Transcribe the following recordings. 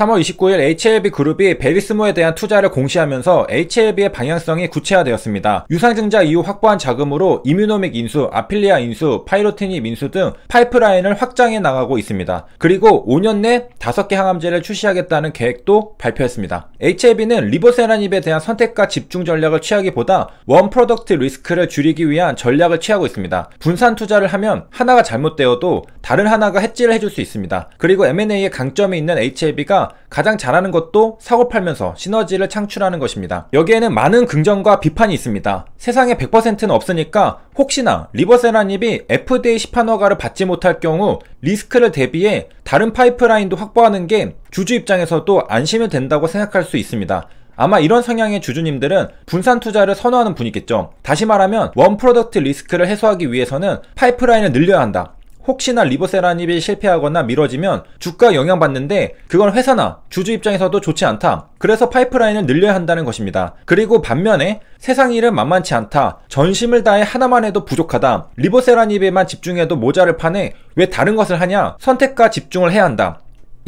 3월 29일 HLB 그룹이 베리스모에 대한 투자를 공시하면서 HLB의 방향성이 구체화되었습니다. 유상증자 이후 확보한 자금으로 이뮤노믹 인수, 아필리아 인수, 파이로티닙 인수 등 파이프라인을 확장해 나가고 있습니다. 그리고 5년 내 5개 항암제를 출시하겠다는 계획도 발표했습니다. HLB는 리보세라닙에 대한 선택과 집중 전략을 취하기보다 one product 리스크를 줄이기 위한 전략을 취하고 있습니다. 분산 투자를 하면 하나가 잘못되어도 다른 하나가 헤지를 해줄 수 있습니다. 그리고 M&A에 강점이 있는 HLB가 가장 잘하는 것도 사고 팔면서 시너지를 창출하는 것입니다. 여기에는 많은 긍정과 비판이 있습니다. 세상에 100%는 없으니까 혹시나 리보세라닙이 FDA 시판 허가를 받지 못할 경우 리스크를 대비해 다른 파이프라인도 확보하는 게 주주 입장에서도 안심이 된다고 생각할 수 있습니다. 아마 이런 성향의 주주님들은 분산 투자를 선호하는 분이겠죠. 다시 말하면 one product 리스크를 해소하기 위해서는 파이프라인을 늘려야 한다. 혹시나 리보세라닙이 실패하거나 미뤄지면 주가 영향받는데 그건 회사나 주주 입장에서도 좋지 않다. 그래서 파이프라인을 늘려야 한다는 것입니다. 그리고 반면에 세상 일은 만만치 않다. 전심을 다해 하나만 해도 부족하다. 리보세라닙에만 집중해도 모자를 판에. 왜 다른 것을 하냐? 선택과 집중을 해야 한다.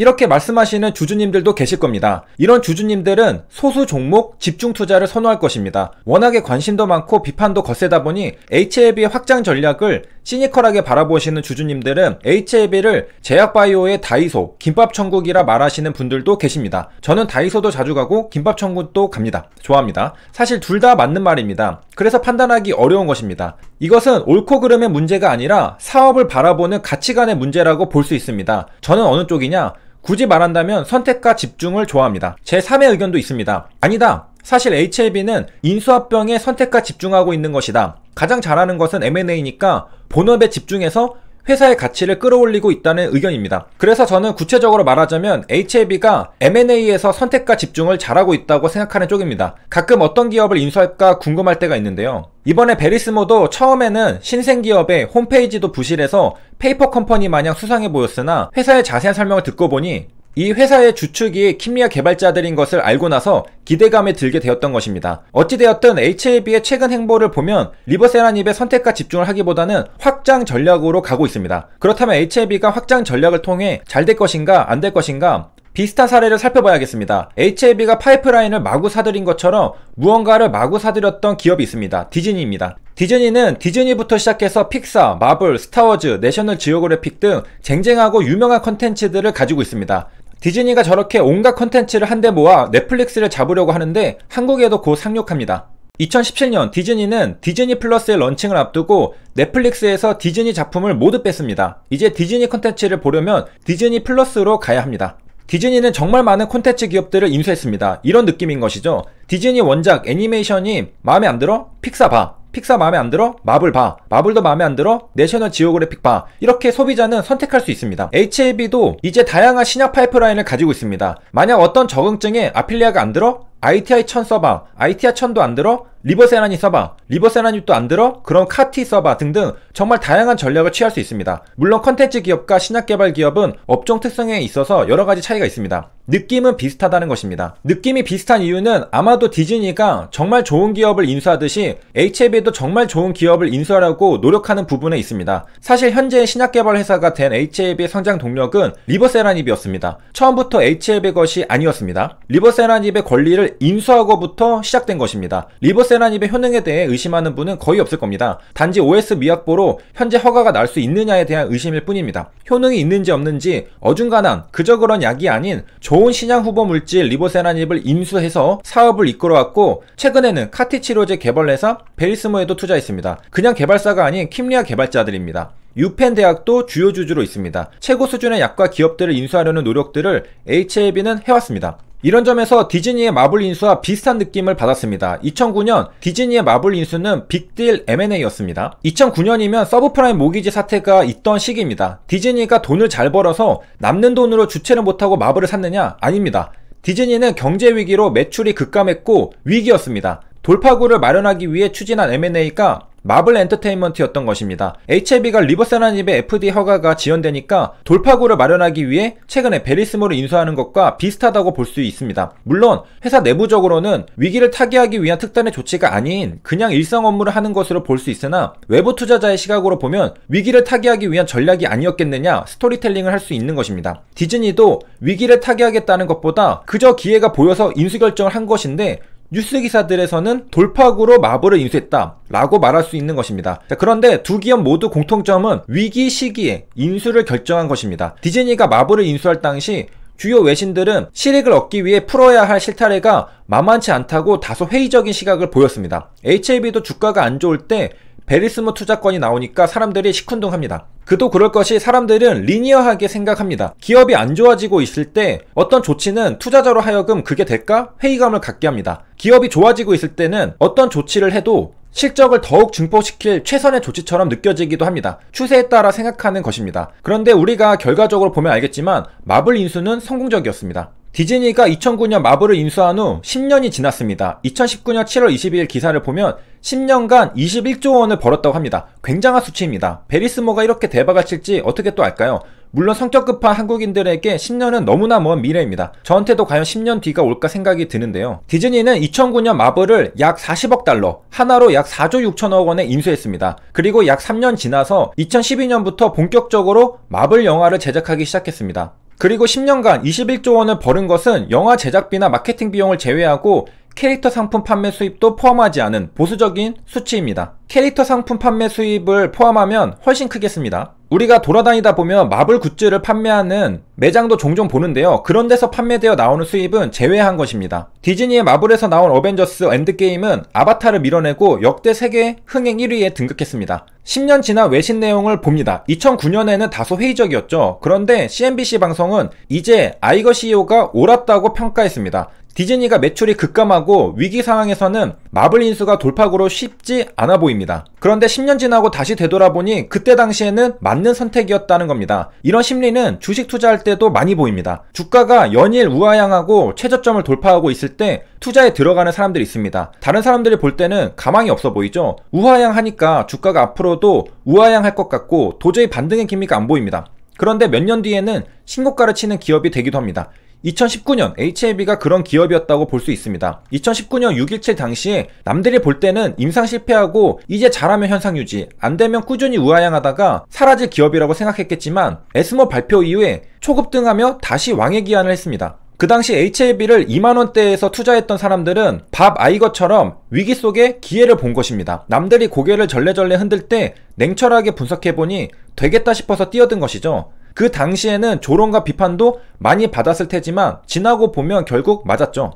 이렇게 말씀하시는 주주님들도 계실 겁니다. 이런 주주님들은 소수 종목 집중 투자를 선호할 것입니다. 워낙에 관심도 많고 비판도 거세다 보니 HLB의 확장 전략을 시니컬하게 바라보시는 주주님들은 HLB를 제약바이오의 다이소, 김밥천국이라 말하시는 분들도 계십니다. 저는 다이소도 자주 가고 김밥천국도 갑니다. 좋아합니다. 사실 둘 다 맞는 말입니다. 그래서 판단하기 어려운 것입니다. 이것은 옳고 그름의 문제가 아니라 사업을 바라보는 가치관의 문제라고 볼 수 있습니다. 저는 어느 쪽이냐? 굳이 말한다면 선택과 집중을 좋아합니다. 제 3의 의견도 있습니다. 아니다. 사실 HLB는 인수합병에 선택과 집중하고 있는 것이다. 가장 잘하는 것은 M&A니까 본업에 집중해서 회사의 가치를 끌어올리고 있다는 의견입니다. 그래서 저는 구체적으로 말하자면 HLB가 M&A에서 선택과 집중을 잘하고 있다고 생각하는 쪽입니다. 가끔 어떤 기업을 인수할까 궁금할 때가 있는데요. 이번에 베리스모도 처음에는 신생 기업의 홈페이지도 부실해서 페이퍼 컴퍼니 마냥 수상해 보였으나 회사의 자세한 설명을 듣고 보니 이 회사의 주축이 킴리아 개발자들인 것을 알고 나서 기대감에 들게 되었던 것입니다. 어찌되었든 HLB의 최근 행보를 보면 리보세라닙의 선택과 집중을 하기보다는 확장 전략으로 가고 있습니다. 그렇다면 HLB가 확장 전략을 통해 잘 될 것인가 안 될 것인가 비슷한 사례를 살펴봐야겠습니다. HLB가 파이프라인을 마구 사들인 것처럼 무언가를 마구 사들였던 기업이 있습니다. 디즈니입니다. 디즈니는 디즈니부터 시작해서 픽사, 마블, 스타워즈, 내셔널 지오그래픽 등 쟁쟁하고 유명한 컨텐츠들을 가지고 있습니다. 디즈니가 저렇게 온갖 컨텐츠를 한데 모아 넷플릭스를 잡으려고 하는데 한국에도 곧 상륙합니다. 2017년 디즈니는 디즈니 플러스의 런칭을 앞두고 넷플릭스에서 디즈니 작품을 모두 뺐습니다. 이제 디즈니 컨텐츠를 보려면 디즈니 플러스로 가야 합니다. 디즈니는 정말 많은 콘텐츠 기업들을 인수했습니다. 이런 느낌인 것이죠. 디즈니 원작 애니메이션이 마음에 안 들어? 픽사 봐. 픽사 마음에 안 들어? 마블 봐. 마블도 마음에 안 들어? 내셔널 지오그래픽 봐. 이렇게 소비자는 선택할 수 있습니다. HLB도 이제 다양한 신약 파이프라인을 가지고 있습니다. 만약 어떤 적응증에 아필리아가 안 들어? ITI 1000 써봐. ITI 1000도 안 들어? 리보세라닙 써봐. 리보세라닙도 안 들어? 그럼 CAR-T 써봐. 등등 정말 다양한 전략을 취할 수 있습니다. 물론 컨텐츠 기업과 신약 개발 기업은 업종 특성에 있어서 여러 가지 차이가 있습니다. 느낌은 비슷하다는 것입니다. 느낌이 비슷한 이유는 아마도 디즈니가 정말 좋은 기업을 인수하듯이 HLB도 정말 좋은 기업을 인수하려고 노력하는 부분에 있습니다. 사실 현재 신약 개발 회사가 된 HLB의 성장 동력은 리보세라닙이었습니다. 처음부터 HLB 것이 아니었습니다. 리보세라닙의 권리를 인수하고부터 시작된 것입니다. 리보세라닙의 효능에 대해 의심하는 분은 거의 없을 겁니다. 단지 OS 미확보로 현재 허가가 날 수 있느냐에 대한 의심일 뿐입니다. 효능이 있는지 없는지 어중간한 그저 그런 약이 아닌 좋은 신약 후보 물질 리보세라닙을 인수해서 사업을 이끌어왔고 최근에는 CAR-T 치료제 개발 회사 베리스모에도 투자했습니다. 그냥 개발사가 아닌 킴리아 개발자들입니다. 유펜 대학도 주요 주주로 있습니다. 최고 수준의 약과 기업들을 인수하려는 노력들을 HLB는 해왔습니다. 이런 점에서 디즈니의 마블 인수와 비슷한 느낌을 받았습니다. 2009년 디즈니의 마블 인수는 빅딜 M&A였습니다. 2009년이면 서브프라임 모기지 사태가 있던 시기입니다. 디즈니가 돈을 잘 벌어서 남는 돈으로 주체를 못하고 마블을 샀느냐? 아닙니다. 디즈니는 경제 위기로 매출이 급감했고 위기였습니다. 돌파구를 마련하기 위해 추진한 M&A가 마블 엔터테인먼트였던 것입니다. HLB가 리보세라닙의 FDA 허가가 지연되니까 돌파구를 마련하기 위해 최근에 베리스모를 인수하는 것과 비슷하다고 볼 수 있습니다. 물론 회사 내부적으로는 위기를 타개하기 위한 특단의 조치가 아닌 그냥 일상 업무를 하는 것으로 볼 수 있으나 외부 투자자의 시각으로 보면 위기를 타개하기 위한 전략이 아니었겠느냐 스토리텔링을 할 수 있는 것입니다. 디즈니도 위기를 타개하겠다는 것보다 그저 기회가 보여서 인수 결정을 한 것인데 뉴스 기사들에서는 돌파구로 마블을 인수했다 라고 말할 수 있는 것입니다. 자, 그런데 두 기업 모두 공통점은 위기 시기에 인수를 결정한 것입니다. 디즈니가 마블을 인수할 당시 주요 외신들은 실익을 얻기 위해 풀어야 할 실타래가 만만치 않다고 다소 회의적인 시각을 보였습니다. HLB도 주가가 안 좋을 때 베리스모 투자건이 나오니까 사람들이 시큰둥합니다. 그도 그럴 것이 사람들은 linear하게 생각합니다. 기업이 안 좋아지고 있을 때 어떤 조치는 투자자로 하여금 그게 될까? 회의감을 갖게 합니다. 기업이 좋아지고 있을 때는 어떤 조치를 해도 실적을 더욱 증폭시킬 최선의 조치처럼 느껴지기도 합니다. 추세에 따라 생각하는 것입니다. 그런데 우리가 결과적으로 보면 알겠지만 마블 인수는 성공적이었습니다. 디즈니가 2009년 마블을 인수한 후 10년이 지났습니다. 2019년 7월 22일 기사를 보면 10년간 21조 원을 벌었다고 합니다. 굉장한 수치입니다. 베리스모가 이렇게 대박을 칠지 어떻게 또 알까요? 물론 성격 급한 한국인들에게 10년은 너무나 먼 미래입니다. 저한테도 과연 10년 뒤가 올까 생각이 드는데요. 디즈니는 2009년 마블을 약 40억 달러, 하나로 약 4조 6천억 원에 인수했습니다. 그리고 약 3년 지나서 2012년부터 본격적으로 마블 영화를 제작하기 시작했습니다. 그리고 10년간 21조 원을 벌은 것은 영화 제작비나 마케팅 비용을 제외하고 캐릭터 상품 판매 수입도 포함하지 않은 보수적인 수치입니다. 캐릭터 상품 판매 수입을 포함하면 훨씬 크겠습니다. 우리가 돌아다니다 보면 마블 굿즈를 판매하는 매장도 종종 보는데요. 그런 데서 판매되어 나오는 수입은 제외한 것입니다. 디즈니의 마블에서 나온 어벤져스 엔드게임은 아바타를 밀어내고 역대 세계 흥행 1위에 등극했습니다. 10년 지난 외신 내용을 봅니다. 2009년에는 다소 회의적이었죠. 그런데 CNBC 방송은 이제 아이거 CEO가 옳았다고 평가했습니다. 디즈니가 매출이 급감하고 위기 상황에서는 마블 인수가 돌파구로 쉽지 않아 보입니다. 그런데 10년 지나고 다시 되돌아보니 그때 당시에는 맞는 선택이었다는 겁니다. 이런 심리는 주식 투자할 때도 많이 보입니다. 주가가 연일 우하향하고 최저점을 돌파하고 있을 때 투자에 들어가는 사람들이 있습니다. 다른 사람들이 볼 때는 가망이 없어 보이죠? 우하향하니까 주가가 앞으로도 우하향할 것 같고 도저히 반등의 기미가 안 보입니다. 그런데 몇 년 뒤에는 신고가를 치는 기업이 되기도 합니다. 2019년 HLB가 그런 기업이었다고 볼 수 있습니다. 2019년 6.17 당시에 남들이 볼 때는 임상 실패하고 이제 잘하면 현상 유지, 안 되면 꾸준히 우하향하다가 사라질 기업이라고 생각했겠지만 에스모 발표 이후에 초급등하며 다시 왕의 기한을 했습니다. 그 당시 HLB를 2만원대에서 투자했던 사람들은 밥 아이것처럼 위기 속에 기회를 본 것입니다. 남들이 고개를 절레절레 흔들 때 냉철하게 분석해보니 되겠다 싶어서 뛰어든 것이죠. 그 당시에는 조롱과 비판도 많이 받았을 테지만 지나고 보면 결국 맞았죠.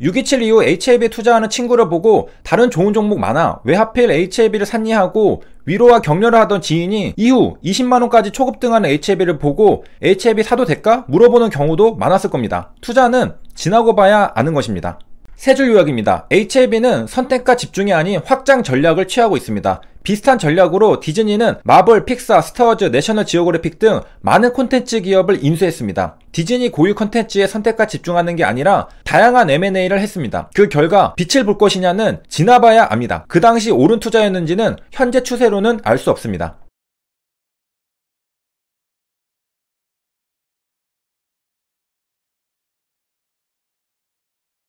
627 이후 HLB 투자하는 친구를 보고 다른 좋은 종목 많아 왜 하필 HLB를 샀니 하고 위로와 격려를 하던 지인이 이후 20만원까지 초급등하는 HLB를 보고 HLB 사도 될까? 물어보는 경우도 많았을 겁니다. 투자는 지나고 봐야 아는 것입니다. 세 줄 요약입니다. HLB는 선택과 집중이 아닌 확장 전략을 취하고 있습니다. 비슷한 전략으로 디즈니는 마블, 픽사, 스타워즈, 내셔널 지오그래픽 등 많은 콘텐츠 기업을 인수했습니다. 디즈니 고유 콘텐츠에 선택과 집중하는 게 아니라 다양한 M&A를 했습니다. 그 결과 빛을 볼 것이냐는 지나봐야 압니다. 그 당시 옳은 투자였는지는 현재 추세로는 알 수 없습니다.